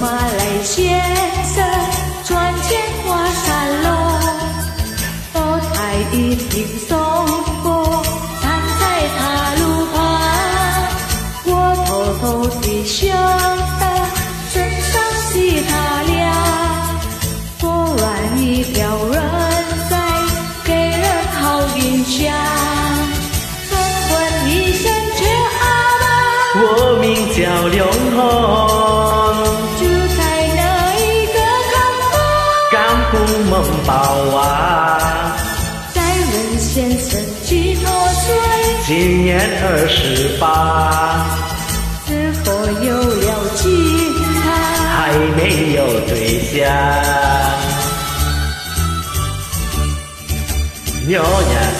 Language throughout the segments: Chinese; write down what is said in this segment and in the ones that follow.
马来先生赚钱花山喽，多台一听送过，站在他路旁，我偷偷地想的身上其他俩，果然一条人在给人好印象，征婚一生却阿妈。我名叫刘红，二十八，是否有了吉他？还没有对象。牛呀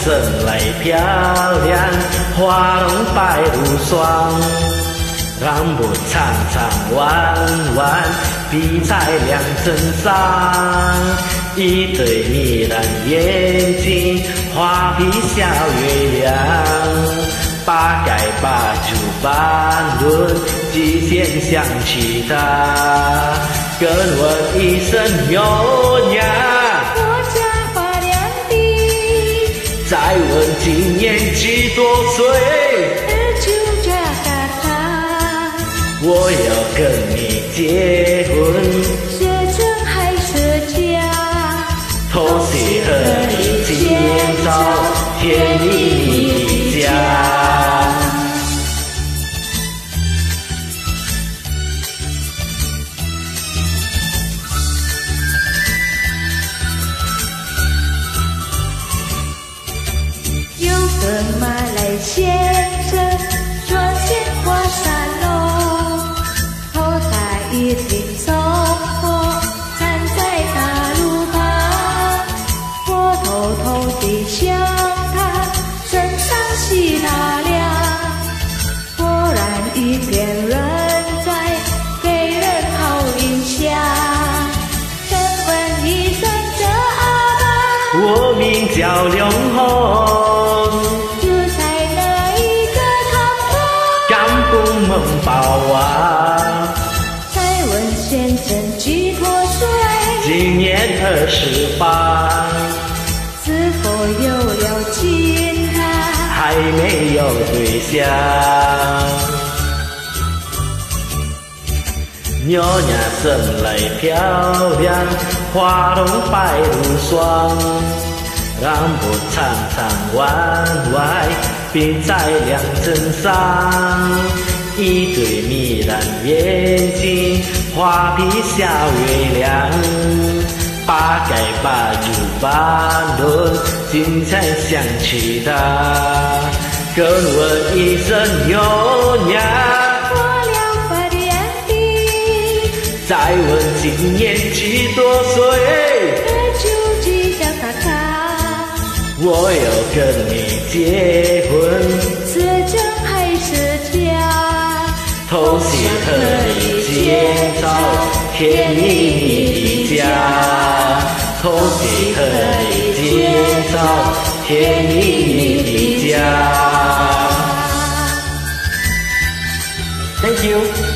生来漂亮，花容百无双，让我长长弯弯，比在两身上。一对迷人眼睛，画皮小月亮，八改八九八轮，极限想起他，跟我一声牛娘。我家八两地，再问今年几多岁？二舅家嘎他，我要跟你结婚，是真还是家？偷写和你建造甜蜜蜜先生穿件花纱袄，头戴一顶草帽，站在大路旁我名叫刘红，梦包啊，再问先生几多岁？今年二十八，是否有了金他？还没有对象。牛呀生来漂亮，花容百无双，让我长长弯弯，并在两针上。一对迷人眼睛，花比小月亮，八改八九八轮，今才想起他，跟我一声牛娘。我了八两地，再问今年几多岁？二舅几叫他他，我要跟你结婚，偷心和你建造甜蜜蜜的家，偷心和你建造甜蜜蜜的家。Thank you。